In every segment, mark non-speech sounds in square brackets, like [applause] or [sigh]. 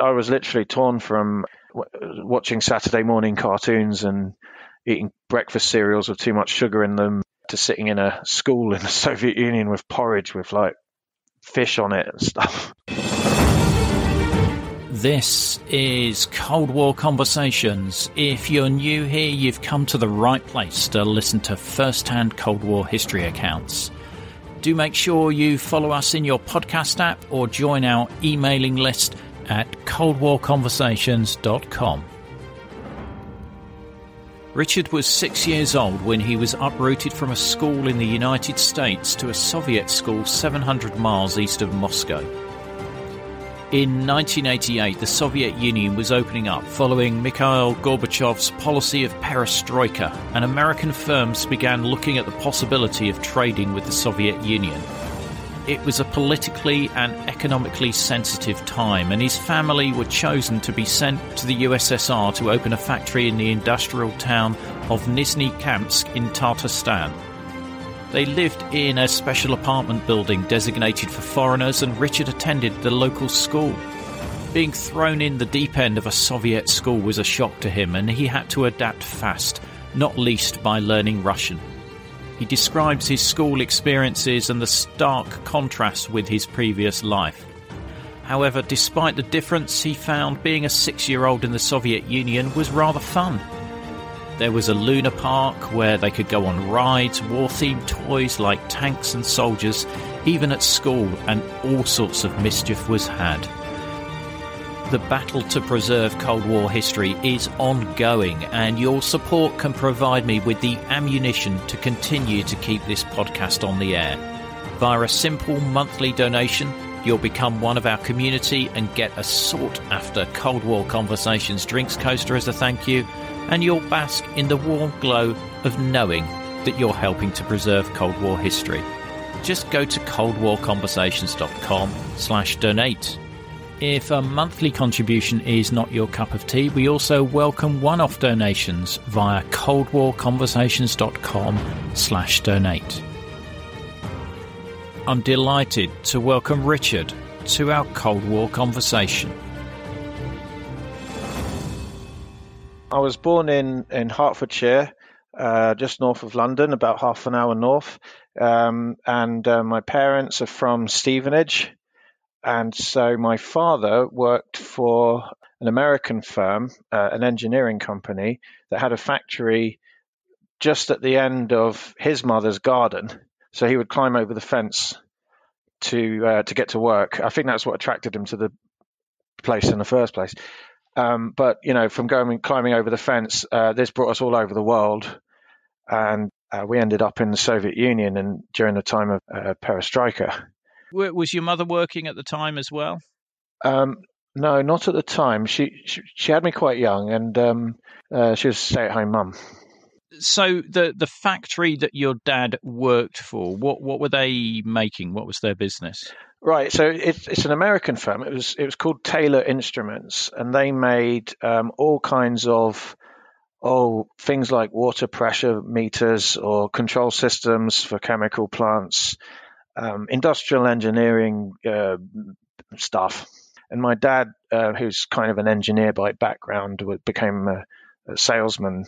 I was literally torn from watching Saturday morning cartoons and eating breakfast cereals with too much sugar in them to sitting in a school in the [laughs] Soviet Union with porridge with like fish on it and stuff. This is Cold War Conversations. If you're new here, you've come to the right place to listen to first hand Cold War history accounts. Do make sure you follow us in your podcast app or join our emailing list at coldwarconversations.com. Richard was six years old when he was uprooted from a school in the United States to a Soviet school 700 miles east of Moscow. In 1988, the Soviet Union was opening up following Mikhail Gorbachev's policy of perestroika, and American firms began looking at the possibility of trading with the Soviet Union. It was a politically and economically sensitive time, and his family were chosen to be sent to the USSR to open a factory in the industrial town of Nizhnekamsk in Tatarstan. They lived in a special apartment building designated for foreigners, and Richard attended the local school. Being thrown in the deep end of a Soviet school was a shock to him, and he had to adapt fast, not least by learning Russian. He describes his school experiences and the stark contrast with his previous life. However, despite the difference, he found being a six year old in the Soviet Union was rather fun. There was a Luna Park where they could go on rides, war themed toys like tanks and soldiers, even at school, and all sorts of mischief was had. The battle to preserve Cold War history is ongoing, and your support can provide me with the ammunition to continue to keep this podcast on the air. Via a simple monthly donation, you'll become one of our community and get a sought after Cold War Conversations drinks coaster as a thank you and you'll bask in the warm glow of knowing that you're helping to preserve Cold War history. Just go to coldwarconversations.com slash donate. If a monthly contribution is not your cup of tea, we also welcome one-off donations via coldwarconversations.com slash donate. I'm delighted to welcome Richard to our Cold War conversation. I was born in, in Hertfordshire, uh, just north of London, about half an hour north. Um, and uh, my parents are from Stevenage. And so my father worked for an American firm, uh, an engineering company that had a factory just at the end of his mother's garden. So he would climb over the fence to uh, to get to work. I think that's what attracted him to the place in the first place. Um, but you know, from going climbing over the fence, uh, this brought us all over the world, and uh, we ended up in the Soviet Union and during the time of uh, perestroika. Was your mother working at the time as well? Um, no, not at the time. She she, she had me quite young, and um, uh, she was a stay-at-home mum. So the the factory that your dad worked for, what what were they making? What was their business? Right, so it's it's an American firm. It was it was called Taylor Instruments, and they made um, all kinds of oh things like water pressure meters or control systems for chemical plants, um, industrial engineering uh, stuff. And my dad, uh, who's kind of an engineer by background, became a, a salesman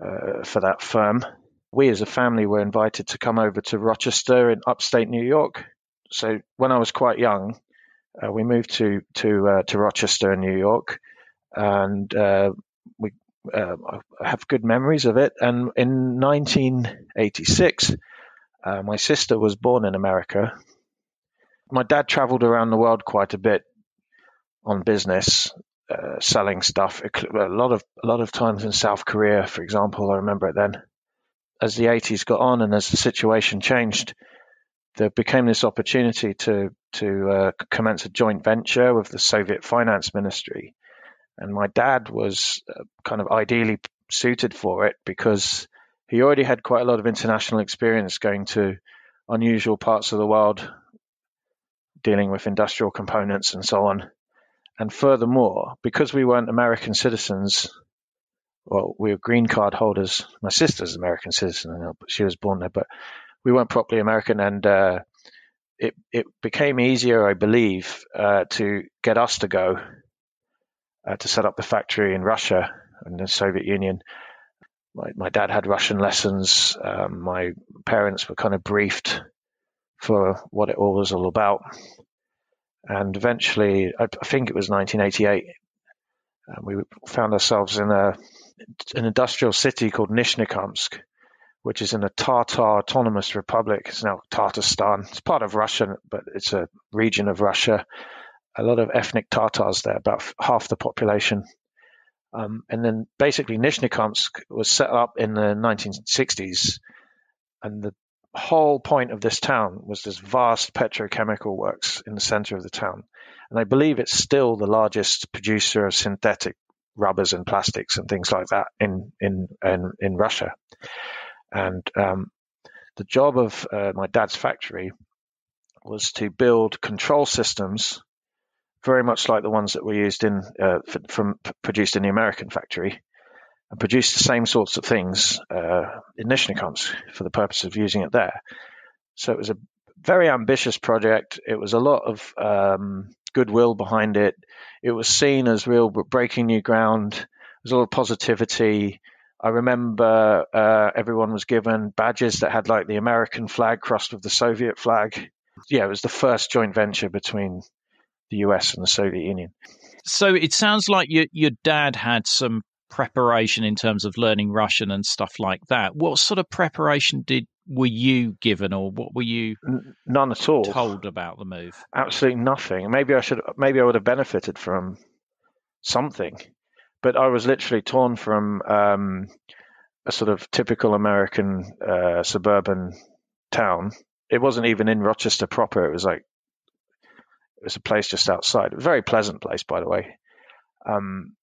uh, for that firm. We as a family were invited to come over to Rochester in upstate New York so when I was quite young, uh, we moved to to uh, to Rochester in New York, and uh, we have good memories of it. And in 1986, uh, my sister was born in America. My dad traveled around the world quite a bit on business, uh, selling stuff. A lot of a lot of times in South Korea, for example. I remember it then. As the 80s got on and as the situation changed, there became this opportunity to to uh, commence a joint venture with the Soviet Finance Ministry, and my dad was uh, kind of ideally suited for it because he already had quite a lot of international experience going to unusual parts of the world, dealing with industrial components and so on. And furthermore, because we weren't American citizens, well, we were green card holders. My sister's American citizen, she was born there, but we weren't properly American, and uh, it it became easier, I believe, uh, to get us to go uh, to set up the factory in Russia and the Soviet Union. My, my dad had Russian lessons. Um, my parents were kind of briefed for what it all was all about. And eventually, I, I think it was 1988, uh, we found ourselves in a an industrial city called Nizhnekamsk, which is in a Tatar autonomous republic. It's now Tatarstan. It's part of Russia, but it's a region of Russia. A lot of ethnic Tatars there, about half the population. Um, and then basically Nizhnekamsk was set up in the 1960s, and the whole point of this town was this vast petrochemical works in the center of the town. And I believe it's still the largest producer of synthetic rubbers and plastics and things like that in in in, in Russia. And um, the job of uh, my dad's factory was to build control systems, very much like the ones that were used in uh, from produced in the American factory, and produced the same sorts of things uh, in Nizhnekamsk for the purpose of using it there. So it was a very ambitious project. It was a lot of um, goodwill behind it. It was seen as real breaking new ground. There was a lot of positivity. I remember uh, everyone was given badges that had like the American flag crossed with the Soviet flag. Yeah, it was the first joint venture between the US and the Soviet Union. So it sounds like your your dad had some preparation in terms of learning Russian and stuff like that. What sort of preparation did were you given, or what were you none at all told about the move? Absolutely nothing. Maybe I should. Maybe I would have benefited from something, but I was literally torn from um, a sort of typical American uh, suburban town. It wasn't even in Rochester proper. It was like it was a place just outside. A very pleasant place, by the way. Um,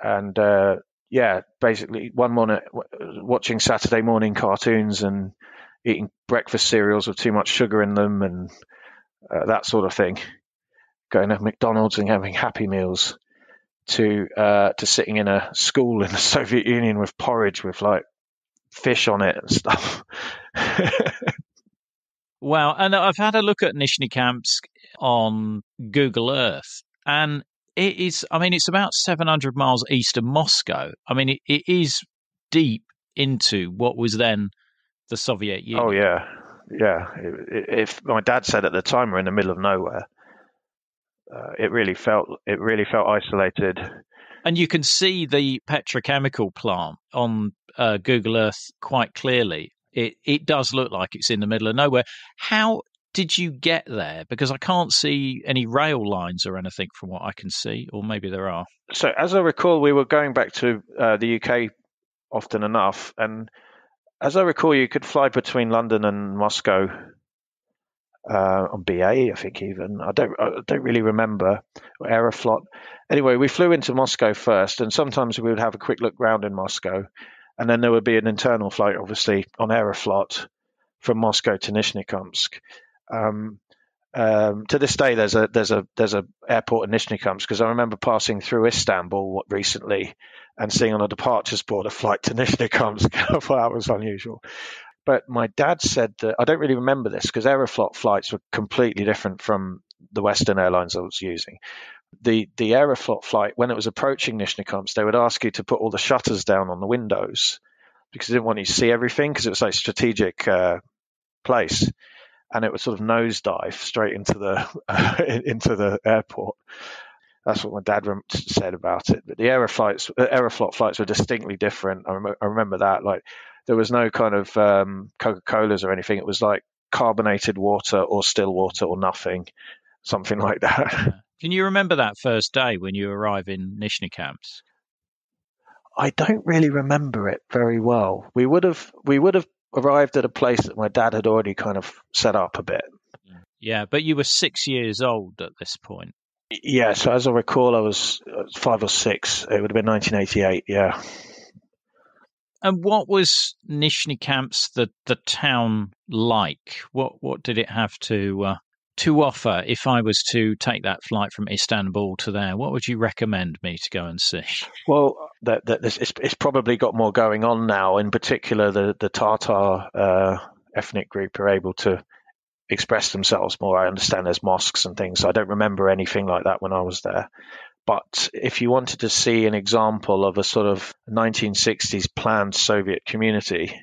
and uh, yeah, basically one morning watching Saturday morning cartoons and eating breakfast cereals with too much sugar in them and uh, that sort of thing. Going to McDonald's and having Happy Meals to uh, to sitting in a school in the [laughs] Soviet Union with porridge with like fish on it and stuff. [laughs] wow, and I've had a look at Nizhnekamsk on Google Earth, and it is. I mean, it's about 700 miles east of Moscow. I mean, it, it is deep into what was then the Soviet Union. Oh yeah, yeah. If my dad said at the time we're in the middle of nowhere, uh, it really felt it really felt isolated. And you can see the petrochemical plant on uh, Google Earth quite clearly. It it does look like it's in the middle of nowhere. How did you get there? Because I can't see any rail lines or anything from what I can see, or maybe there are. So, as I recall, we were going back to uh, the UK often enough, and as I recall, you could fly between London and Moscow uh, on BA, I think even. I don't, I don't really remember Aeroflot. Anyway, we flew into Moscow first, and sometimes we would have a quick look round in Moscow, and then there would be an internal flight, obviously, on Aeroflot from Moscow to Nizhny Nizhnekamsk. Um, um, to this day, there's a there's a there's a airport in Nizhnekamsk because I remember passing through Istanbul recently and seeing on a departures board a flight to. [laughs] I thought [laughs] that was unusual. But my dad said that I don't really remember this because Aeroflot flights were completely different from the Western airlines I was using. The the Aeroflot flight, when it was approaching Nizhnekamsk, they would ask you to put all the shutters down on the windows because they didn't want you to see everything because it was like a strategic uh, place and it would sort of nosedive straight into the [laughs] uh, into the airport. That's what my dad said about it. But the Aeroflights, Aeroflot flights were distinctly different. I, rem- I remember that. Like there was no kind of um, Coca Colas or anything. It was like carbonated water or still water or nothing, something like that. Can you remember that first day when you arrive in Nizhnekamsk? I don't really remember it very well. We would have we would have arrived at a place that my dad had already kind of set up a bit. Yeah, but you were six years old at this point. Yeah, so as I recall, I was five or six. It would have been 1988. Yeah. And what was Nizhnekamsk, the the town, like? What what did it have to uh, to offer if I was to take that flight from Istanbul to there? What would you recommend me to go and see? Well, that, that it's, it's, probably got more going on now. In particular, the the Tatar uh, ethnic group are able to express themselves more. I understand there's mosques and things. I don't remember anything like that when I was there. but if you wanted to see an example of a sort of 1960s planned Soviet community,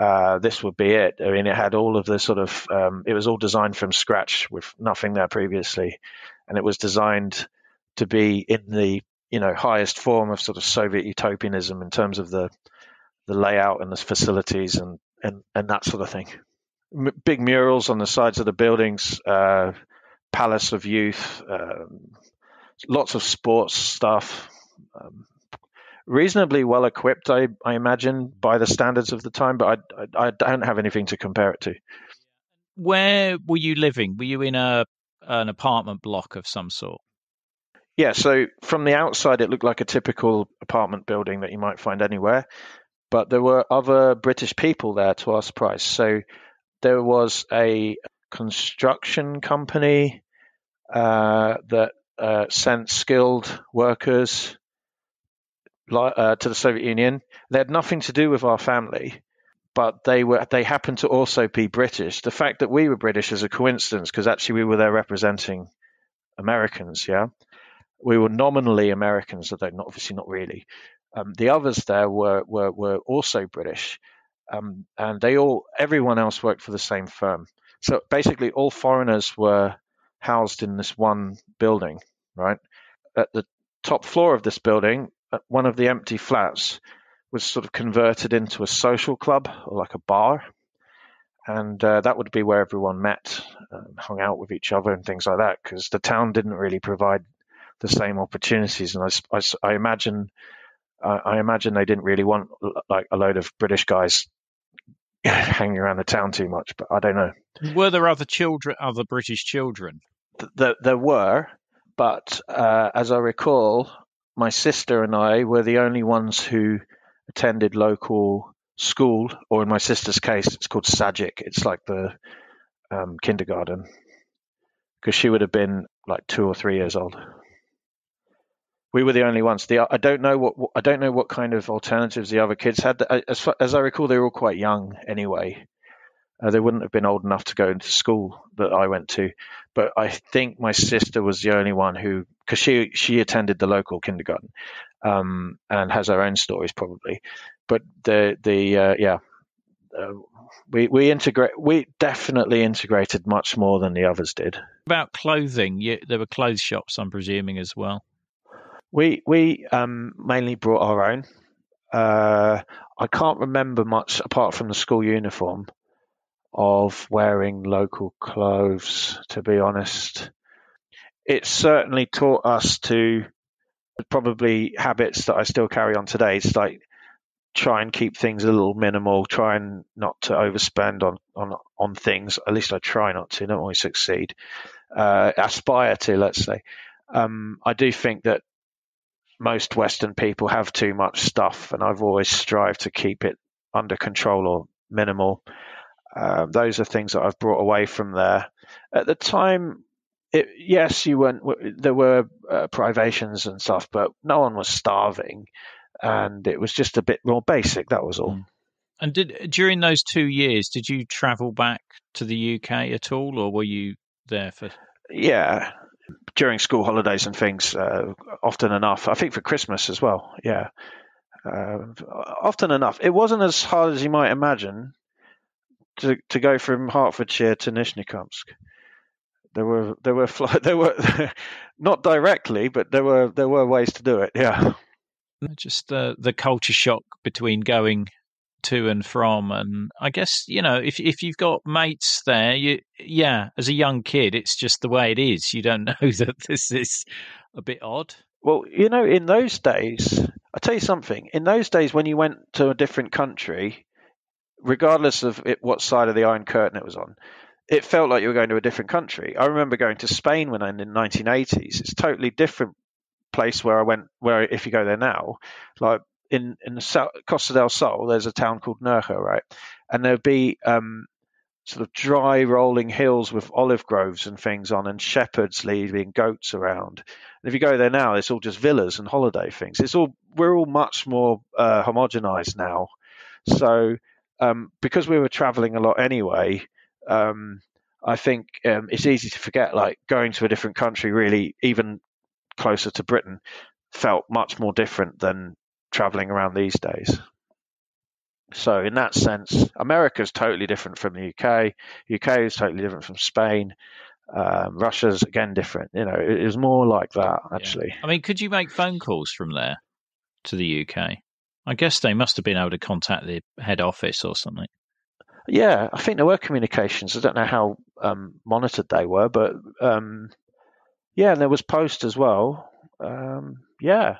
uh, this would be it. I mean, it had all of the sort of, um, it was all designed from scratch with nothing there previously. And it was designed to be in the, you know, highest form of sort of Soviet utopianism in terms of the, the layout and the facilities and, and, and that sort of thing. M- big murals on the sides of the buildings, uh, Palace of Youth, um, lots of sports stuff. Um, reasonably well equipped, I, I, imagine, by the standards of the time, but I, I, I, don't have anything to compare it to. Where were you living? Were you in a an apartment block of some sort? Yeah, so from the outside, it looked like a typical apartment building that you might find anywhere, but there were other British people there to our surprise. So there was a construction company uh, that uh, sent skilled workers uh, to the Soviet Union. They had nothing to do with our family, but they were they happened to also be British. The fact that we were British is a coincidence because actually we were there representing Americans. Yeah, we were nominally Americans, although not obviously not really. Um, the others there were were were also British, um, and they all everyone else worked for the same firm. So basically, all foreigners were housed in this one building, right? At the top floor of this building, one of the empty flats was sort of converted into a social club or like a bar. And uh, that would be where everyone met, and hung out with each other, and things like that, because the town didn't really provide the same opportunities. And I, I, I imagine, uh, I imagine they didn't really want like a load of British guys [laughs] hanging around the town too much. But I don't know. Were there other children, other British children? There, there were, but uh, as I recall, my sister and I were the only ones who attended local school, or in my sister's case, it's called sadik. It's like the um, kindergarten, because she would have been like two or three years old. We were the only ones. The I don't know what I don't know what kind of alternatives the other kids had. As as I recall, they were all quite young anyway. Uh, they wouldn't have been old enough to go into school that I went to, but I think my sister was the only one who, because she she attended the local kindergarten, um, and has her own stories probably. But the the uh, yeah, uh, we we integrate we definitely integrated much more than the others did. About clothing, you, there were clothes shops, I'm presuming as well. We we um, mainly brought our own. Uh, I can't remember much apart from the school uniform of wearing local clothes, to be honest. It certainly taught us to probably habits that I still carry on today. It's like try and keep things a little minimal, try and not to overspend on on on things. At least I try not to. Don't always succeed. Uh, aspire to, let's say. Um, I do think that most Western people have too much stuff, and I've always strived to keep it under control or minimal. Uh, those are things that I've brought away from there. At the time, it, yes, you weren't. There were uh, privations and stuff, but no one was starving, and it was just a bit more basic. That was all. Mm. And did during those two years, did you travel back to the UK at all, or were you there for? Yeah, during school holidays and things, uh, often enough. I think for Christmas as well. Yeah, uh, often enough. It wasn't as hard as you might imagine to to go from Hertfordshire to Nizhnekamsk. There were there were [laughs] there were not directly, but there were there were ways to do it. Yeah, just the the culture shock between going to and from, and I guess you know if if you've got mates there, you yeah, as a young kid, it's just the way it is. You don't [laughs] know that this is a bit odd. Well, you know, in those days, I'll tell you something. In those days, when you went to a different country, regardless of it, what side of the Iron Curtain it was on, it felt like you were going to a different country. I remember going to Spain when I in the 1980s. It's a totally different place where I went. Where if you go there now, like in in the South, Costa del Sol, there's a town called Nerja, right? And there'd be um, sort of dry rolling hills with olive groves and things on, and shepherds leading goats around. And if you go there now, it's all just villas and holiday things. It's all we're all much more uh, homogenized now. So um, because we were traveling a lot anyway, um, I think um, it's easy to forget like going to a different country really even closer to Britain felt much more different than traveling around these days. So in that sense, America is totally different from the UK. UK is totally different from Spain. Um, Russia's again different. You know, it, it was more like that actually. Yeah. I mean, could you make phone calls from there to the UK? I guess they must have been able to contact the head office or something. Yeah, I think there were communications. I don't know how um, monitored they were, but um, yeah, and there was post as well. Um, yeah,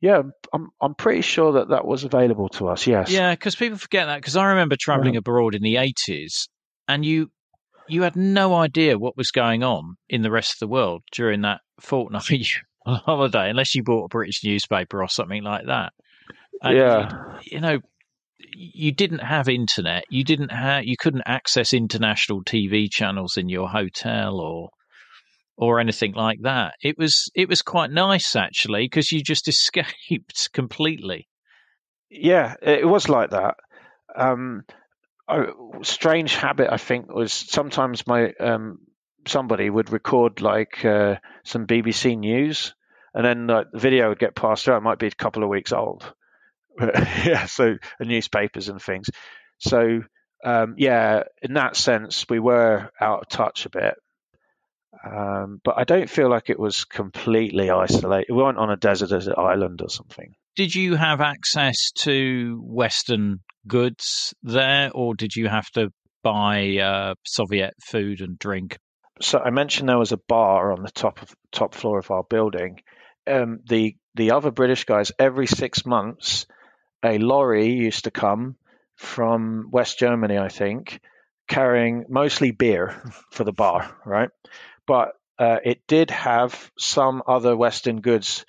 yeah, I'm I'm pretty sure that that was available to us. Yes. Yeah, because people forget that. Because I remember traveling yeah. abroad in the '80s, and you you had no idea what was going on in the rest of the world during that fortnight [laughs] holiday, unless you bought a British newspaper or something like that. And yeah. You, you know, you didn't have internet. You didn't have. You couldn't access international TV channels in your hotel or or anything like that. It was it was quite nice actually because you just [laughs] escaped completely. Yeah, it was like that. Um, a strange habit I think was sometimes my um, somebody would record like uh, some BBC news, and then the video would get passed out. It might be a couple of weeks old. [laughs] yeah, so newspapers and things. So um, yeah, in that sense, we were out of touch a bit. Um, but I don't feel like it was completely isolated. We weren't on a desert, desert island or something. Did you have access to Western goods there, or did you have to buy uh, Soviet food and drink? So I mentioned there was a bar on the top of top floor of our building. Um, the the other British guys every six months, a lorry used to come from West Germany, I think, carrying mostly beer for the bar, right? But uh, it did have some other Western goods,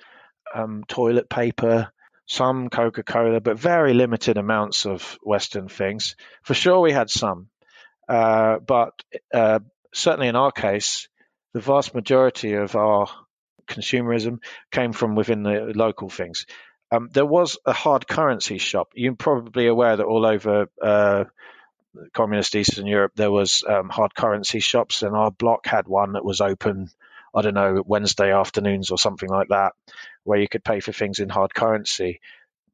um, toilet paper, some Coca Cola, but very limited amounts of Western things. For sure, we had some, uh, but uh, certainly in our case, the vast majority of our consumerism came from within the local things. Um, there was a hard currency shop. You're probably aware that all over uh, communist Eastern Europe, there was um, hard currency shops, and our block had one that was open. I don't know Wednesday afternoons or something like that, where you could pay for things in hard currency.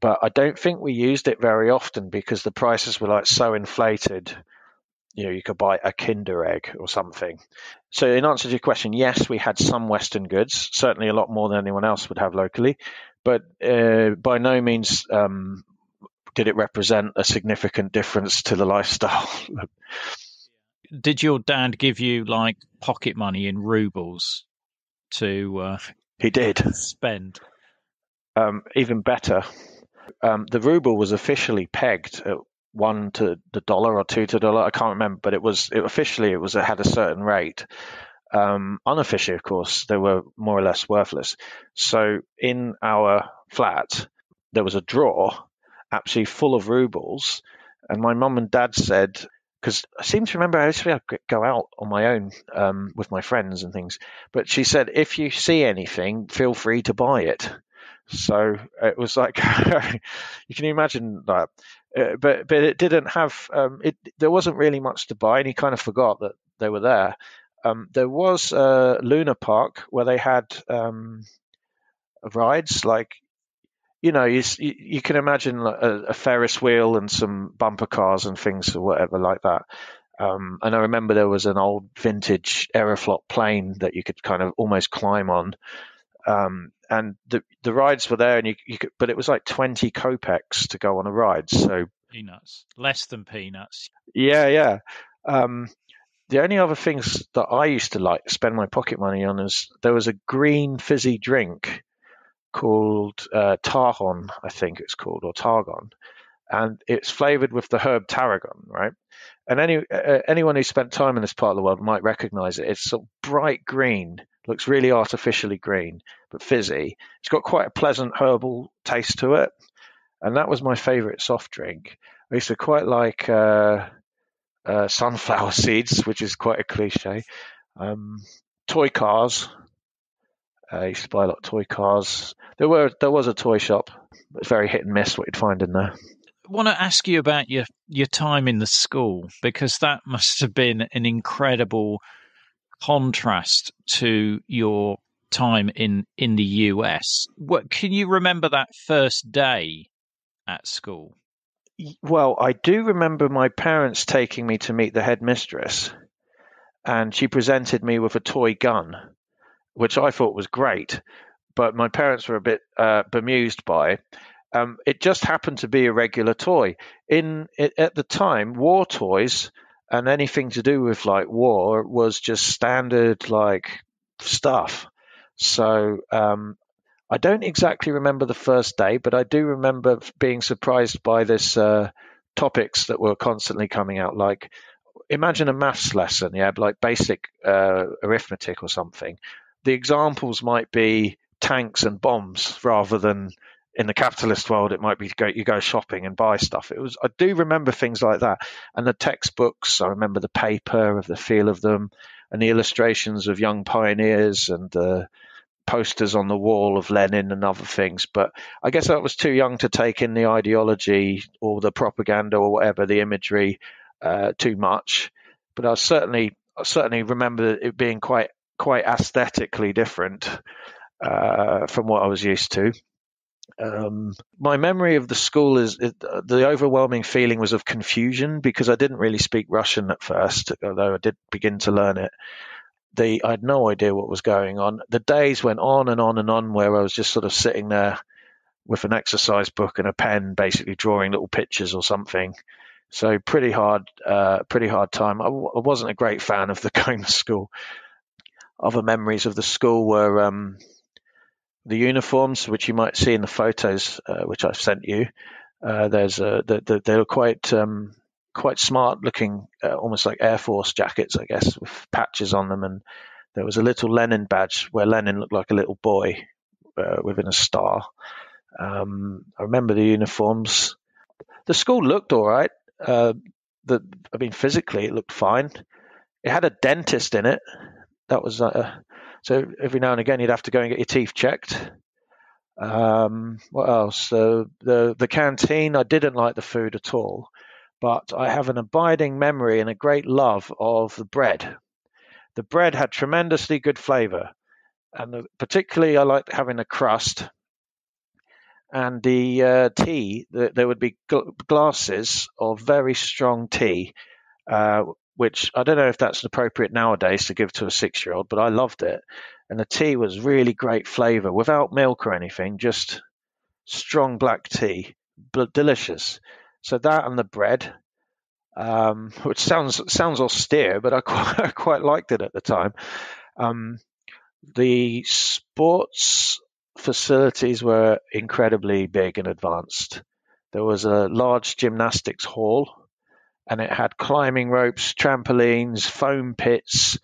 But I don't think we used it very often because the prices were like so inflated. You know, you could buy a Kinder egg or something. So, in answer to your question, yes, we had some Western goods, certainly a lot more than anyone else would have locally, but uh, by no means um, did it represent a significant difference to the lifestyle. [laughs] did your dad give you like pocket money in rubles to uh, he did. spend? Um, even better. Um, the ruble was officially pegged at one to the dollar or two to the dollar. I can't remember but it was it, officially it was it had a certain rate um, unofficially of course they were more or less worthless so in our flat there was a drawer absolutely full of rubles and my mum and dad said because I seem to remember actually I'd go out on my own um, with my friends and things. But she said, if you see anything, feel free to buy it. So it was like [laughs] you can imagine that, uh, but but it didn't have um, it. There wasn't really much to buy, and he kind of forgot that they were there. Um, there was a Luna Park where they had um, rides like you know, you, you can imagine a, a, Ferris wheel and some bumper cars and things or whatever like that. Um, and I remember there was an old vintage Aeroflot plane that you could kind of almost climb on. Um, and the the rides were there, and you, you could, but it was like twenty kopecks to go on a ride. So peanuts, less than peanuts. Yeah, yeah. Um, the only other things that I used to like spend my pocket money on is there was a green fizzy drink called uh, Tarhun, I think it's called, or Targon, and it's flavored with the herb tarragon, right? And any uh, anyone who spent time in this part of the world might recognize it. It's sort of bright green, looks really artificially green, but fizzy. It's got quite a pleasant herbal taste to it, and that was my favorite soft drink. I used to quite like uh, uh sunflower seeds, which is quite a cliche. Um, toy cars, uh, I used to buy a lot of toy cars. There were there was a toy shop. It's very hit and miss what you'd find in there. I want to ask you about your your time in the school because that must have been an incredible contrast to your time in in the US. What can you remember that first day at school? Well, I do remember my parents taking me to meet the headmistress, and she presented me with a toy gun, which I thought was great, but my parents were a bit uh, bemused by. Um, it just happened to be a regular toy. In at the time, war toys and anything to do with like war was just standard like stuff. So um, I don't exactly remember the first day, but I do remember being surprised by this uh, topics that were constantly coming out. Like, imagine a maths lesson, yeah, like basic uh, arithmetic or something. The examples might be tanks and bombs rather than in the capitalist world, it might be go, you go shopping and buy stuff. It was I do remember things like that, and the textbooks. I remember the paper, of the feel of them, and the illustrations of young pioneers and the posters on the wall of Lenin and other things. But I guess I was too young to take in the ideology or the propaganda or whatever the imagery uh, too much. But I certainly I certainly remember it being quite quite aesthetically different uh, from what I was used to. Um, my memory of the school is it, the overwhelming feeling was of confusion because I didn't really speak Russian at first, although I did begin to learn it. The, I had no idea what was going on. The days went on and on and on where I was just sort of sitting there with an exercise book and a pen, basically drawing little pictures or something. So pretty hard, uh, pretty hard time. I w- I wasn't a great fan of the [laughs] going to school. Other memories of the school were um, the uniforms, which you might see in the photos uh, which I've sent you. Uh, there's a, the, the, they were quite um, quite smart looking, uh, almost like Air Force jackets, I guess, with patches on them. And there was a little Lenin badge where Lenin looked like a little boy uh, within a star. Um, I remember the uniforms. The school looked all right. Uh, the, I mean, physically it looked fine. It had a dentist in it. That was uh, so every now and again, you'd have to go and get your teeth checked. Um, what else? the the canteen. I didn't like the food at all, but I have an abiding memory and a great love of the bread. The bread had tremendously good flavour, and the, particularly I liked having a crust. And the uh, tea, the, there would be gl- glasses of very strong tea, uh, which I don't know if that's appropriate nowadays to give to a six year old, but I loved it. And the tea was really great flavor without milk or anything, just strong black tea, but delicious. So that and the bread, um, [laughs] which sounds sounds austere, but I [laughs] quite, I quite liked it at the time. Um, the sports facilities were incredibly big and advanced. There was a large gymnastics hall and it had climbing ropes, trampolines, foam pits,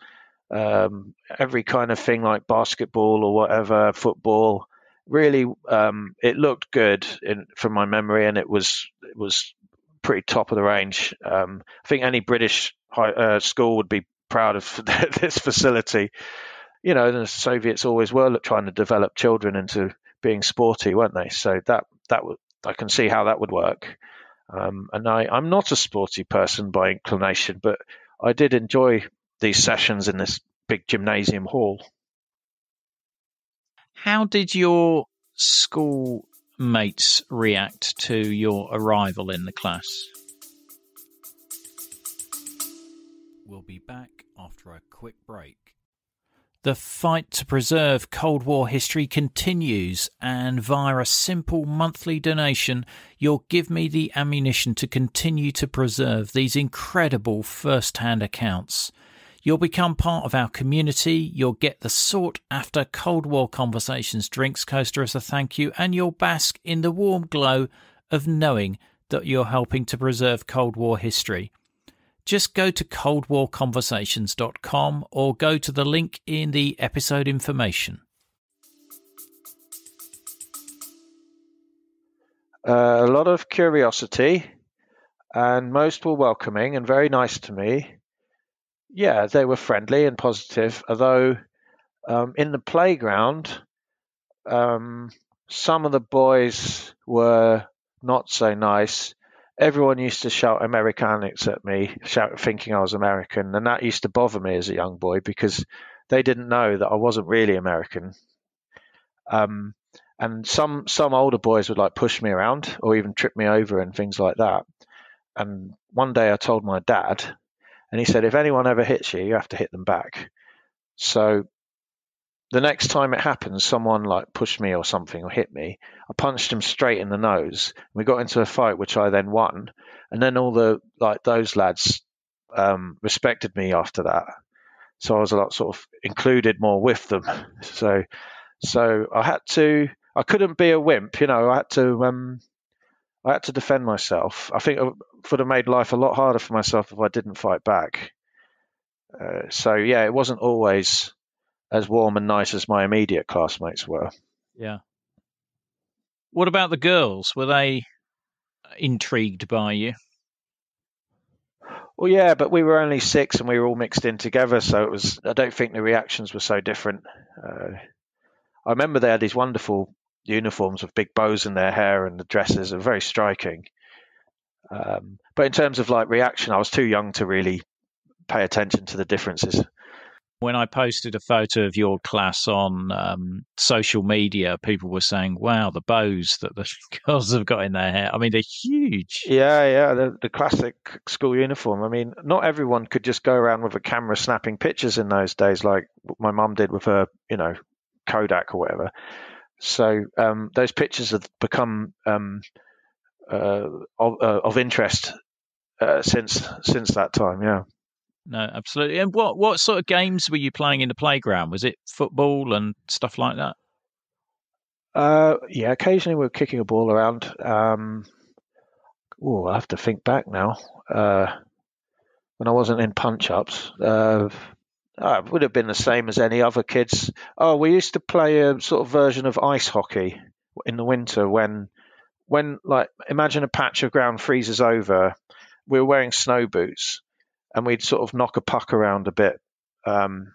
um, every kind of thing like basketball or whatever, football. Really, um, it looked good in, from my memory, and it was it was pretty top of the range. Um, I think any British high, uh, school would be proud of [laughs] this facility. You know, the Soviets always were trying to develop children into being sporty, weren't they? So that that would I can see how that would work. Um, and I, I'm not a sporty person by inclination, but I did enjoy these sessions in this big gymnasium hall. How did your schoolmates react to your arrival in the class? We'll be back after a quick break. The fight to preserve Cold War history continues, and via a simple monthly donation, you'll give me the ammunition to continue to preserve these incredible first hand accounts. You'll become part of our community, you'll get the sought after Cold War Conversations drinks coaster as a thank you, and you'll bask in the warm glow of knowing that you're helping to preserve Cold War history just go to coldwarconversations.com or go to the link in the episode information. Uh, a lot of curiosity, and most were welcoming and very nice to me. Yeah, they were friendly and positive, although um, in the playground, um, some of the boys were not so nice everyone used to shout Americanics at me, shout, thinking I was American, and that used to bother me as a young boy because they didn't know that I wasn't really American. Um, and some some older boys would like push me around or even trip me over and things like that. And one day I told my dad, and he said, if anyone ever hits you, you have to hit them back. So the next time it happens, someone like pushed me or something or hit me, I punched him straight in the nose. We got into a fight, which I then won, and then all the like those lads um, respected me after that. So I was a lot sort of included more with them. [laughs] So so I had to. I couldn't be a wimp, you know. I had to. Um, I had to defend myself. I think it would have made life a lot harder for myself if I didn't fight back. Uh, so yeah, it wasn't always as warm and nice as my immediate classmates were. Yeah. What about the girls? Were they intrigued by you? Well, yeah, but we were only six and we were all mixed in together, so it was. I don't think the reactions were so different. Uh, I remember they had these wonderful uniforms with big bows in their hair, and the dresses are very striking. Um, but in terms of like reaction, I was too young to really pay attention to the differences. When I posted a photo of your class on um, social media, people were saying, "Wow, the bows that the [laughs] girls have got in their hair! I mean, they're huge." Yeah, yeah, the, the classic school uniform. I mean, not everyone could just go around with a camera snapping pictures in those days, like my mum did with her, you know, Kodak or whatever. So um, those pictures have become um, uh, of, uh, of, interest uh, since since that time. Yeah no, absolutely. And what what sort of games were you playing in the playground? Was it football and stuff like that? Uh, yeah, occasionally we are kicking a ball around. Um, oh, I have to think back now. Uh, when I wasn't in punch ups, uh, oh, it would have been the same as any other kids. Oh, we used to play a sort of version of ice hockey in the winter when, when like, imagine a patch of ground freezes over. We were wearing snow boots and we'd sort of knock a puck around a bit. Um,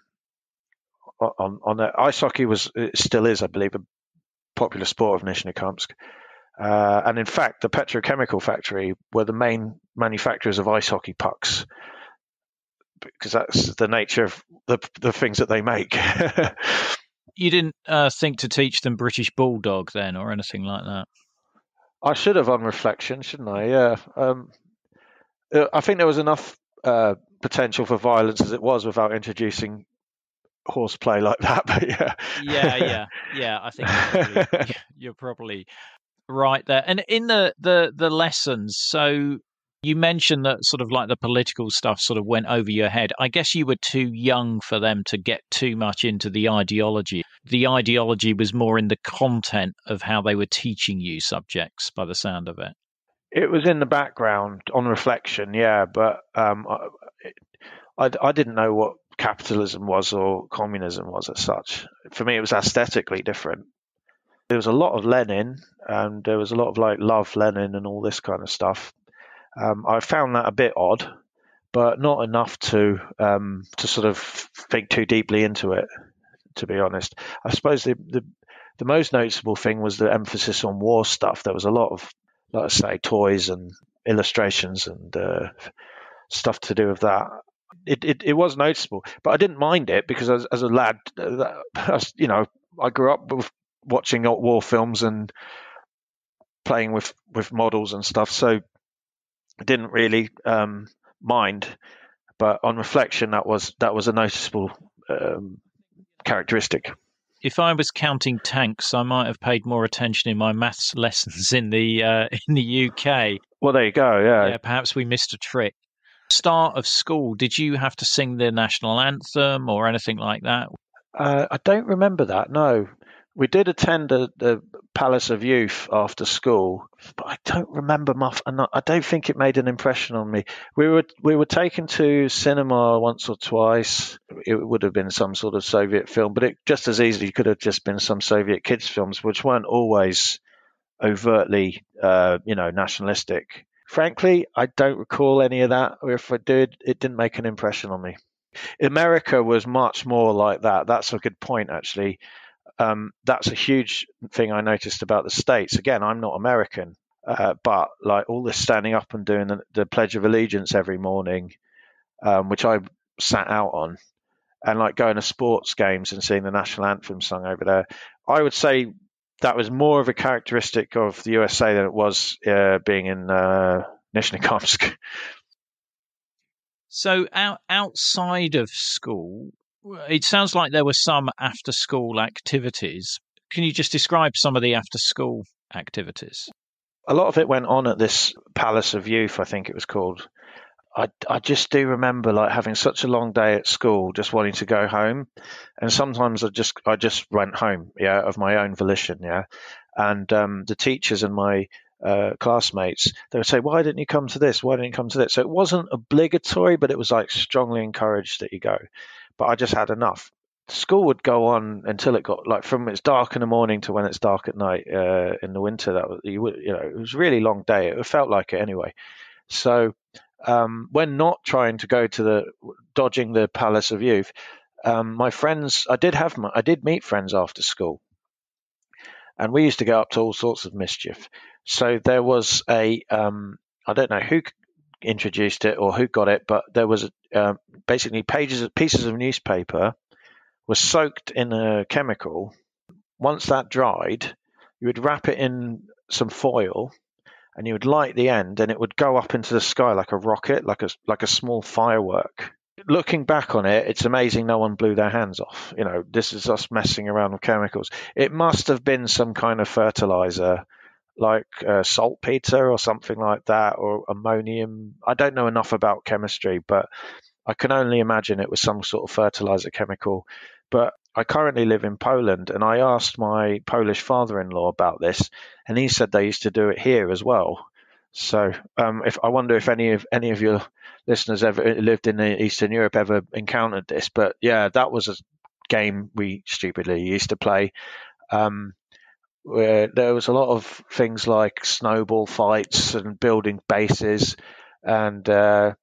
on on that, ice hockey was still is, I believe, a popular sport of Nizhnekamsk. Uh, and in fact, the petrochemical factory were the main manufacturers of ice hockey pucks because that's the nature of the the things that they make. [laughs] you didn't uh, think to teach them British Bulldog then, or anything like that. I should have, on reflection, shouldn't I? Yeah. Um, uh, I think there was enough uh, potential for violence as it was without introducing horseplay like that. [laughs] But yeah, yeah, yeah, yeah. I think you're probably, [laughs] you're probably right there. And in the the the lessons, so you mentioned that sort of like the political stuff sort of went over your head. I guess you were too young for them to get too much into the ideology. The ideology was more in the content of how they were teaching you subjects, by the sound of it. It was in the background on reflection, yeah, but um, I, I didn't know what capitalism was or communism was as such. For me, it was aesthetically different. There was a lot of Lenin, and there was a lot of like love Lenin and all this kind of stuff. Um, I found that a bit odd, but not enough to um, to sort of think too deeply into it. To be honest, I suppose the, the the most noticeable thing was the emphasis on war stuff. There was a lot of I say, toys and illustrations and uh, stuff to do with that. It, it, it was noticeable, but I didn't mind it because as, as a lad, uh, you know, I grew up with watching old war films and playing with, with models and stuff, so didn't really um, mind. But on reflection, that was that was a noticeable um, characteristic if I was counting tanks, I might have paid more attention in my maths [laughs] lessons in the uh, in the UK. Well, there you go. Yeah. yeah, perhaps we missed a trick. Start of school, did you have to sing the national anthem or anything like that? Uh, I don't remember that. No, we did attend a, the Palace of Youth after school, but I don't remember much. I don't think it made an impression on me. We were we were taken to cinema once or twice. It would have been some sort of Soviet film, but it just as easily could have just been some Soviet kids films, which weren't always overtly, uh, you know, nationalistic. Frankly, I don't recall any of that. If I did, it didn't make an impression on me. America was much more like that. That's a good point, actually um, that's a huge thing I noticed about the states. Again, I'm not American, uh, but like all this standing up and doing the, the Pledge of Allegiance every morning, um, which I sat out on, and like going to sports games and seeing the national anthem sung over there. I would say that was more of a characteristic of the USA than it was uh, being in uh, Nizhnekamsk. So out, outside of school, it sounds like there were some after school activities. Can you just describe some of the after school activities? A lot of it went on at this Palace of Youth, I think it was called. I, I just do remember like having such a long day at school, just wanting to go home, and sometimes I just I just went home, yeah, of my own volition, yeah, and um, the teachers and my uh, classmates, they would say, "Why didn't you come to this? Why didn't you come to that?" So it wasn't obligatory, but it was like strongly encouraged that you go. But I just had enough. School would go on until it got like from it's dark in the morning to when it's dark at night uh, in the winter. That was you would you know it was a really long day. It felt like it anyway. So um, when not trying to go to the dodging the Palace of Youth, um, my friends, I did have my, I did meet friends after school, and we used to go up to all sorts of mischief. So there was a um, I don't know who introduced it or who got it, but there was uh, basically pages of pieces of newspaper were soaked in a chemical. Once that dried, you would wrap it in some foil and you would light the end and it would go up into the sky like a rocket, like a like a small firework. Looking back on it, it's amazing no one blew their hands off. You know, this is us messing around with chemicals. It must have been some kind of fertilizer like uh, saltpeter or something like that, or ammonium. I don't know enough about chemistry, but I can only imagine it was some sort of fertilizer chemical. But I currently live in Poland, and I asked my Polish father-in-law about this, and he said they used to do it here as well. So, um, if I wonder if any of any of your listeners ever lived in Eastern Europe ever encountered this, but yeah, that was a game we stupidly used to play. Um, where there was a lot of things like snowball fights and building bases, and uh,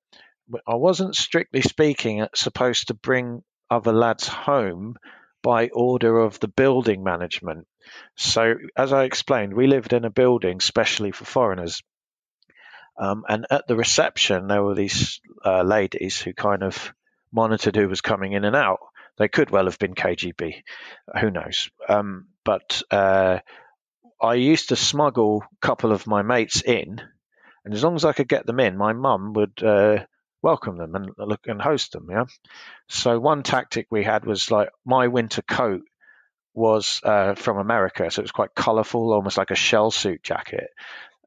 I wasn't strictly speaking supposed to bring other lads home by order of the building management. So, as I explained, we lived in a building specially for foreigners. Um, and at the reception, there were these uh, ladies who kind of monitored who was coming in and out. They could well have been KGB, who knows? Um, but uh, I used to smuggle a couple of my mates in, and as long as I could get them in, my mum would uh, welcome them and look and host them. Yeah. So one tactic we had was like my winter coat was uh, from America, so it was quite colourful, almost like a shell suit jacket,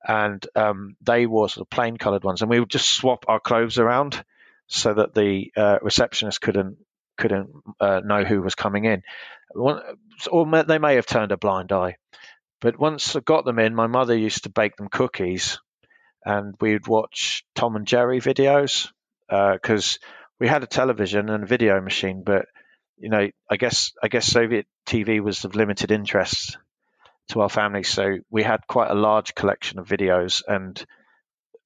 and um, they wore sort of plain coloured ones, and we would just swap our clothes around so that the uh, receptionist couldn't couldn't uh, know who was coming in. Or they may have turned a blind eye. But once I got them in, my mother used to bake them cookies, and we'd watch Tom and Jerry videos because uh, we had a television and a video machine, but you know, I guess I guess Soviet TV was of limited interest to our family, so we had quite a large collection of videos, and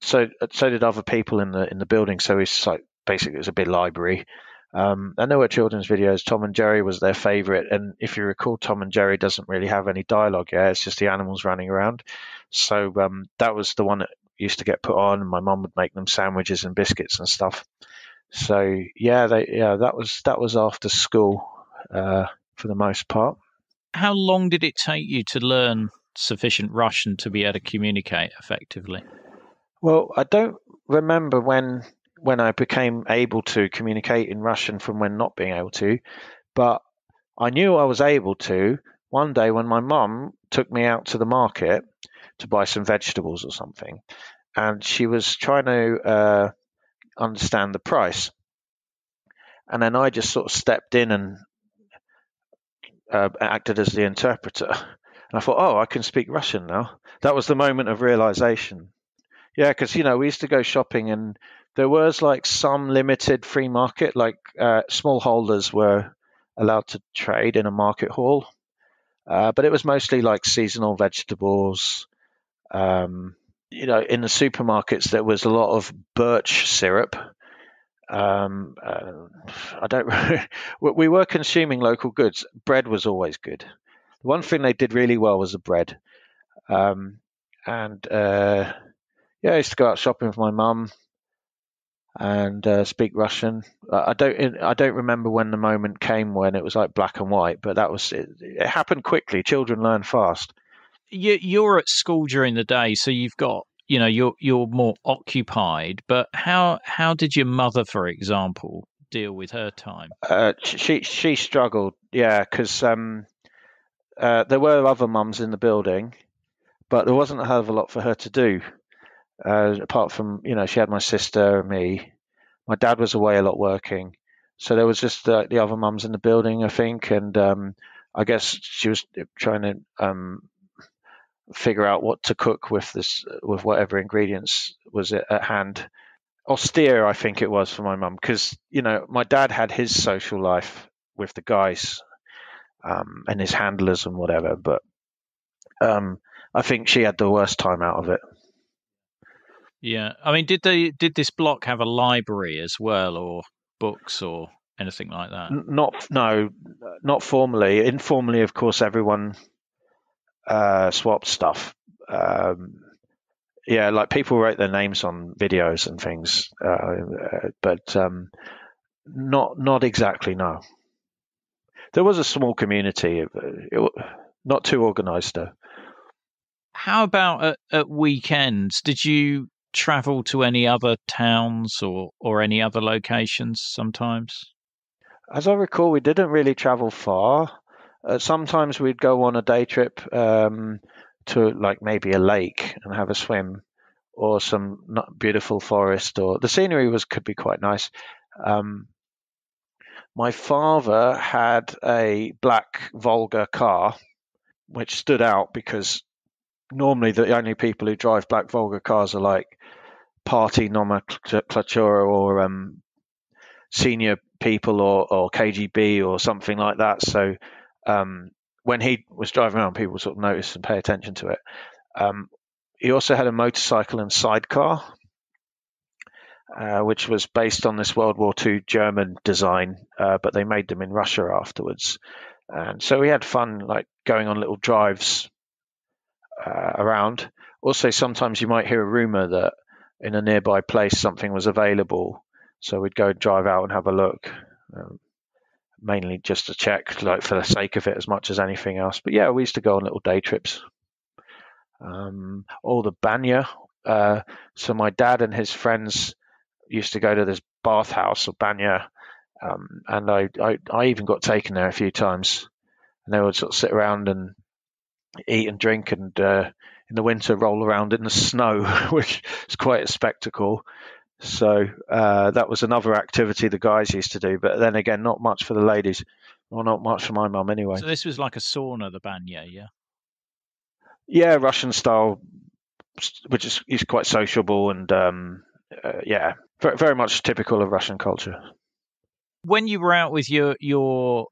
so so did other people in the in the building. So it's like basically it was a big library. Um, and there were children's videos. Tom and Jerry was their favorite, and if you recall, Tom and Jerry doesn't really have any dialogue. Yeah, it's just the animals running around. So um, that was the one that used to get put on, and my mum would make them sandwiches and biscuits and stuff. So yeah, they, yeah, that was that was after school uh, for the most part. How long did it take you to learn sufficient Russian to be able to communicate effectively? Well, I don't remember when when I became able to communicate in Russian from when not being able to, but I knew I was able to one day when my mum took me out to the market to buy some vegetables or something, and she was trying to uh, understand the price. And then I just sort of stepped in and uh, acted as the interpreter. And I thought, oh, I can speak Russian now. That was the moment of realization. Yeah, because you know we used to go shopping, and there was like some limited free market, like uh, smallholders were allowed to trade in a market hall, uh, but it was mostly like seasonal vegetables, um, you know, in the supermarkets there was a lot of birch syrup. Um, uh, I don't. [laughs] we were consuming local goods. Bread was always good. The one thing they did really well was the bread. Um, and uh, yeah, I used to go out shopping with my mum. And uh, speak Russian. I don't I don't remember when the moment came when it was like black and white, but that was it, it happened quickly. Children learn fast. You, you're at school during the day, so you've got you know you're you're more occupied. But how how did your mother, for example, deal with her time? Uh, she she struggled, yeah, because um, uh, there were other mums in the building, but there wasn't a hell of a lot for her to do. Uh, apart from you know, she had my sister and me. My dad was away a lot working, so there was just uh, the other mums in the building, I think, and um, I guess she was trying to um, figure out what to cook with this, with whatever ingredients was at hand. Austere, I think it was for my mum, because you know my dad had his social life with the guys um, and his handlers and whatever, but um, I think she had the worst time out of it. Yeah, I mean, did they did this block have a library as well, or books, or anything like that? Not no, not formally. Informally, of course, everyone uh, swapped stuff. Um, yeah, like people wrote their names on videos and things, uh, but um, not not exactly. No, there was a small community, it, not too organised though. How about at, at weekends? Did you travel to any other towns or, or any other locations sometimes? As I recall, we didn't really travel far. Uh, sometimes we'd go on a day trip um, to like maybe a lake and have a swim, or some beautiful forest, or the scenery was could be quite nice. Um, my father had a black Volga car, which stood out because normally the only people who drive black Volga cars are like party nomenklatura or um, senior people or, or KGB or something like that. So um, when he was driving around, people sort of notice and pay attention to it. Um, he also had a motorcycle and sidecar, uh, which was based on this World War II German design, uh, but they made them in Russia afterwards. And so we had fun, like going on little drives uh, around. Also, sometimes you might hear a rumor that in a nearby place something was available. So we'd go drive out and have a look, um, mainly just to check, like for the sake of it, as much as anything else. But yeah, we used to go on little day trips. Um, all the banya. Uh, so my dad and his friends used to go to this bathhouse or banya, um, and I, I, I even got taken there a few times. And they would sort of sit around and eat and drink and uh, in the winter roll around in the snow, [laughs] which is quite a spectacle. So uh, that was another activity the guys used to do. But then again, not much for the ladies, or not much for my mum anyway. So this was like a sauna, the banya, yeah. Yeah, Russian style, which is, is quite sociable and um, uh, yeah, very, very much typical of Russian culture. When you were out with your your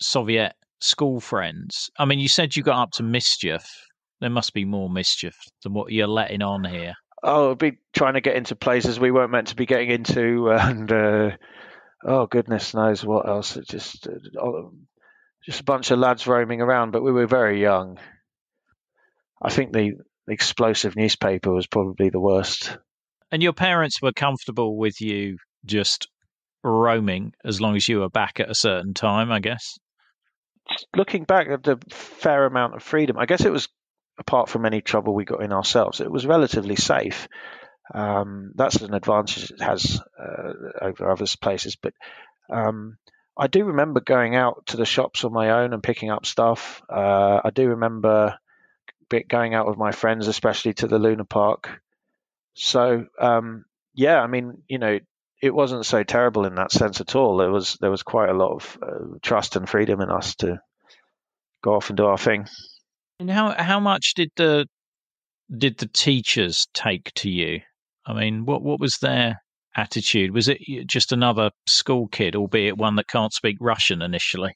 Soviet school friends, I mean, you said you got up to mischief there must be more mischief than what you're letting on here. Oh, be trying to get into places we weren't meant to be getting into, [laughs] and uh, oh goodness knows what else. It just uh, oh, just a bunch of lads roaming around, but we were very young. I think the explosive newspaper was probably the worst. And your parents were comfortable with you just roaming as long as you were back at a certain time, I guess. Looking back at the fair amount of freedom, I guess it was apart from any trouble we got in ourselves, it was relatively safe. Um, that's an advantage it has uh, over other places. But um, I do remember going out to the shops on my own and picking up stuff. Uh, I do remember going out with my friends, especially to the Luna Park. So um, yeah, I mean, you know, it wasn't so terrible in that sense at all. There was there was quite a lot of uh, trust and freedom in us to go off and do our thing. And how how much did the did the teachers take to you? I mean, what what was their attitude? Was it just another school kid, albeit one that can't speak Russian initially?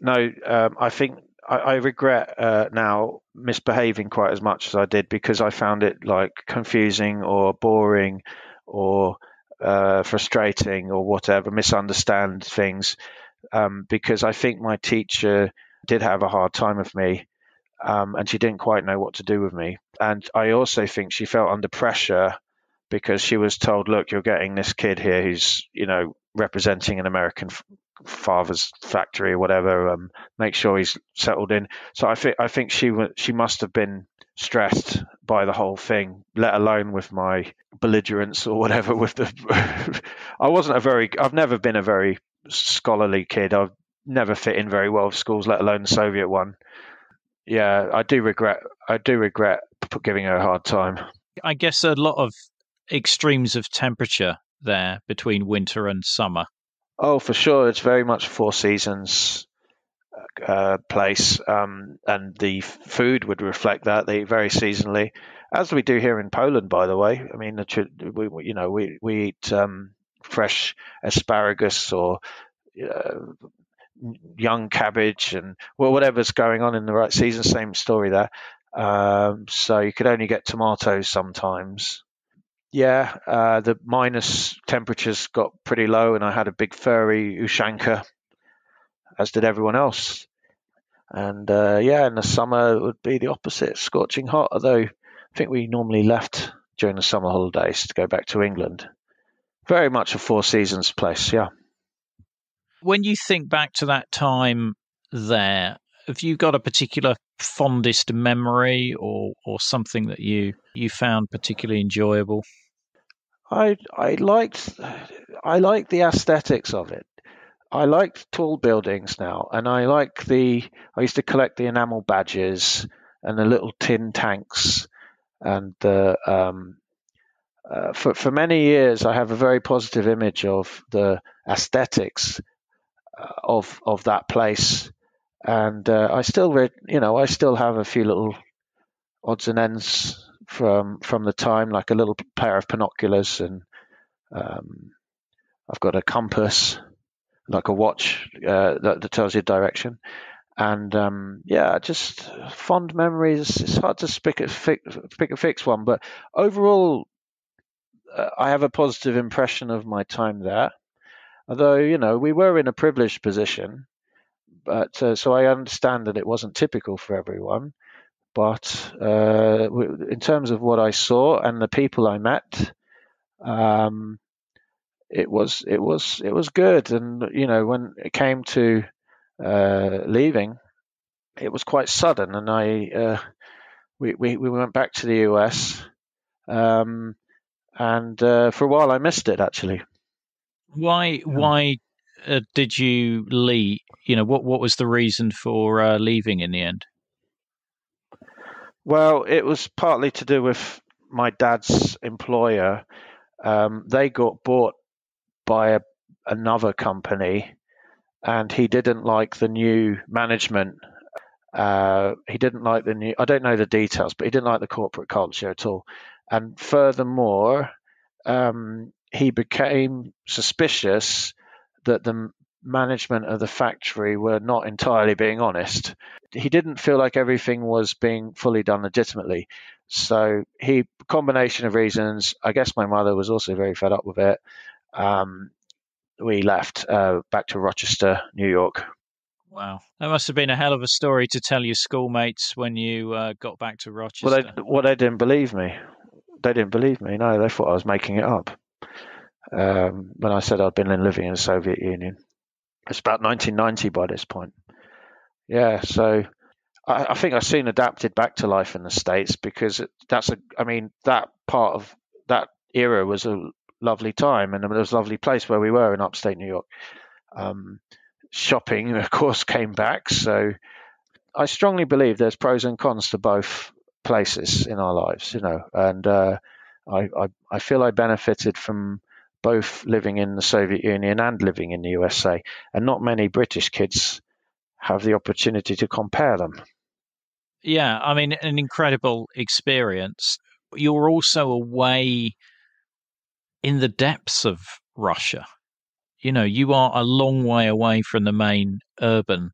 No, um, I think I, I regret uh, now misbehaving quite as much as I did because I found it like confusing or boring or uh, frustrating or whatever, misunderstand things. Um, because I think my teacher did have a hard time with me, um, and she didn't quite know what to do with me. And I also think she felt under pressure because she was told, "Look, you're getting this kid here who's you know representing an American father's factory or whatever. Um, make sure he's settled in." So I think I think she she must have been stressed by the whole thing, let alone with my belligerence or whatever. With the, [laughs] I wasn't a very, I've never been a very scholarly kid. I've never fit in very well with schools, let alone the Soviet one. Yeah, I do regret, I do regret giving her a hard time. I guess a lot of extremes of temperature there between winter and summer. Oh, for sure. It's very much four seasons uh, place, um, and the food would reflect that. They eat very seasonally, as we do here in Poland. By the way, I mean, we, you know, we we eat um, fresh asparagus or uh, young cabbage and well, whatever's going on in the right season. Same story there. Um, so you could only get tomatoes sometimes. Yeah, uh, the minus temperatures got pretty low, and I had a big furry ushanka as did everyone else. And uh, yeah, in the summer it would be the opposite, scorching hot. Although I think we normally left during the summer holidays to go back to England. Very much a Four Seasons place, yeah. When you think back to that time there, have you got a particular fondest memory or or something that you you found particularly enjoyable? I I liked I liked the aesthetics of it. I like tall buildings now, and I like the. I used to collect the enamel badges and the little tin tanks, and the. Um, uh, for for many years, I have a very positive image of the aesthetics uh, of of that place, and uh, I still, read, you know, I still have a few little odds and ends from from the time, like a little pair of binoculars, and um, I've got a compass like a watch uh, that, that, tells you direction. And um, yeah, just fond memories. It's hard to pick a, fix, pick a fix one, but overall, uh, I have a positive impression of my time there. Although you know we were in a privileged position, but uh, so I understand that it wasn't typical for everyone. But uh, in terms of what I saw and the people I met, um, it was it was it was good. And you know, when it came to uh, leaving, it was quite sudden, and I uh, we, we we went back to the US, um, and uh, for a while I missed it actually. Why why uh, did you leave? You know, what what was the reason for uh, leaving in the end? Well, it was partly to do with my dad's employer. Um, they got bought by a, another company, and he didn't like the new management. Uh, he didn't like the new. I don't know the details, but he didn't like the corporate culture at all. And furthermore, um, he became suspicious that the management of the factory were not entirely being honest. He didn't feel like everything was being fully done legitimately. So he combination of reasons. I guess my mother was also very fed up with it um, we left uh, back to Rochester, New York. Wow, that must have been a hell of a story to tell your schoolmates when you uh, got back to Rochester. Well, they, well, they didn't believe me. They didn't believe me. No, they thought I was making it up. Um, when I said I'd been living in the Soviet Union, it's about 1990 by this point. Yeah, so I, I think I soon adapted back to life in the states because that's a. I mean, that part of that era was a lovely time, and it was a lovely place where we were in upstate New York. Um, shopping, [laughs] of course, came back. So I strongly believe there's pros and cons to both places in our lives, you know, and uh, I, I, I feel I benefited from both living in the Soviet Union and living in the USA, and not many British kids have the opportunity to compare them. Yeah, I mean, an incredible experience. You're also away in the depths of Russia. You know, you are a long way away from the main urban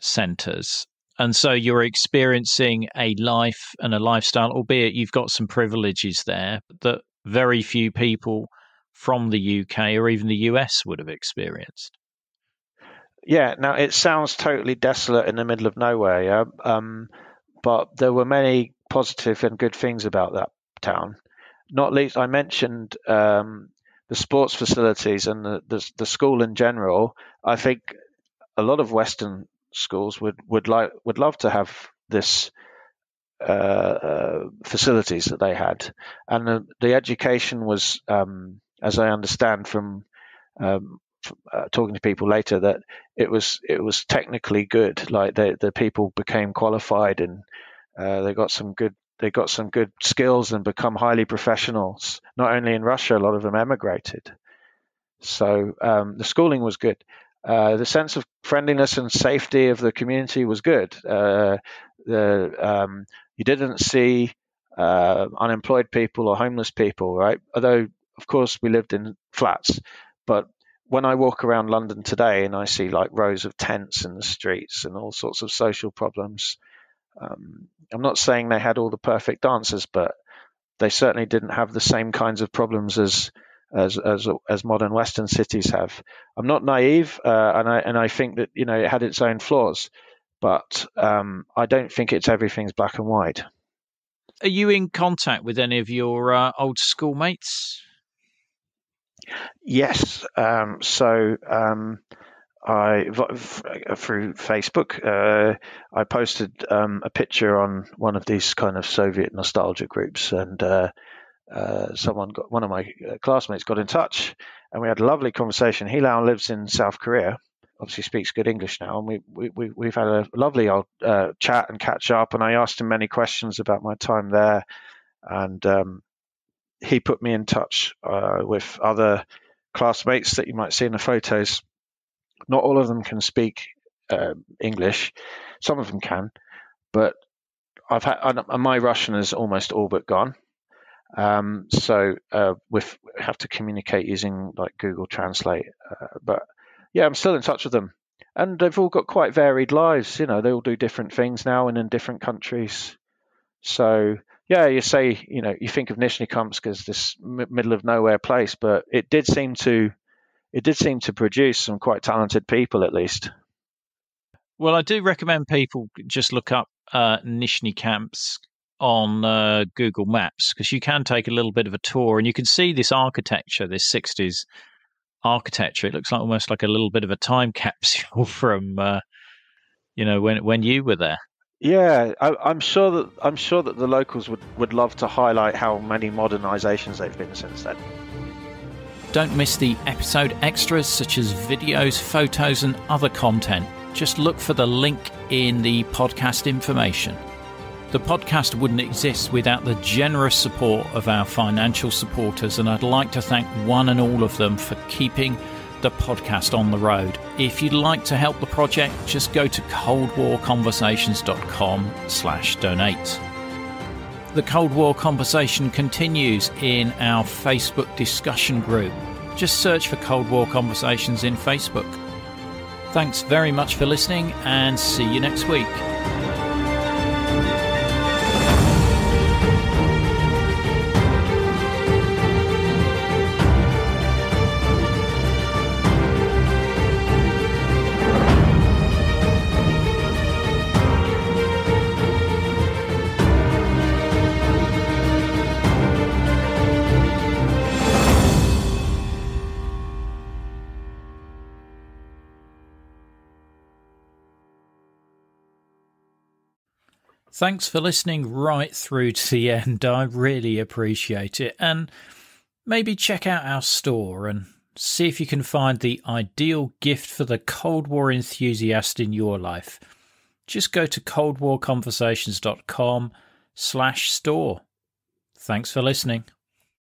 centers. And so you're experiencing a life and a lifestyle, albeit you've got some privileges there that very few people from the UK or even the US would have experienced. Yeah, now it sounds totally desolate in the middle of nowhere, yeah. Um, but there were many positive and good things about that town not least, I mentioned um, the sports facilities and the, the, the school in general. I think a lot of Western schools would would like would love to have this uh, uh, facilities that they had, and the, the education was, um, as I understand from, um, from uh, talking to people later, that it was it was technically good. Like the the people became qualified and uh, they got some good they got some good skills and become highly professionals. Not only in Russia, a lot of them emigrated. So um, the schooling was good. Uh, the sense of friendliness and safety of the community was good. Uh, the, um, you didn't see uh, unemployed people or homeless people, right? Although, of course, we lived in flats, but when I walk around London today and I see like rows of tents in the streets and all sorts of social problems, um, I'm not saying they had all the perfect answers, but they certainly didn't have the same kinds of problems as as as, as modern Western cities have. I'm not naive, uh, and I and I think that you know it had its own flaws, but um, I don't think it's everything's black and white. Are you in contact with any of your uh, old schoolmates? Yes. Um, so um, I through Facebook, uh, I posted um, a picture on one of these kind of Soviet nostalgia groups, and uh, uh, someone got one of my uh, classmates got in touch, and we had a lovely conversation. He now lives in South Korea. Obviously, speaks good English now, and we, we, we we've had a lovely old uh, chat and catch up. And I asked him many questions about my time there, and um, he put me in touch uh, with other classmates that you might see in the photos not all of them can speak uh, English. Some of them can, but I've had my Russian is almost all but gone. Um, so uh, we have to communicate using like Google Translate. Uh, but yeah, I'm still in touch with them, and they've all got quite varied lives. You know, they all do different things now and in different countries. So yeah, you say you know you think of Nizhny as this m- middle of nowhere place, but it did seem to it did seem to produce some quite talented people, at least. Well, I do recommend people just look up uh, Camps on uh, Google Maps because you can take a little bit of a tour and you can see this architecture, this 60s architecture. It looks like almost like a little bit of a time [laughs] capsule from, uh, you know, when when you were there. Yeah, I, am sure that I'm sure that the locals would, would love to highlight how many modernizations they've been since then. Don't miss the episode extras such as videos, photos, and other content. Just look for the link in the podcast information. The podcast wouldn't exist without the generous support of our financial supporters, and I'd like to thank one and all of them for keeping the podcast on the road. If you'd like to help the project, just go to coldwarconversations.com slash donate. The Cold War conversation continues in our Facebook discussion group. Just search for Cold War Conversations in Facebook. Thanks very much for listening and see you next week. Thanks for listening right through to the end. I really appreciate it. And maybe check out our store and see if you can find the ideal gift for the Cold War enthusiast in your life. Just go to coldwarconversations.com slash store. Thanks for listening.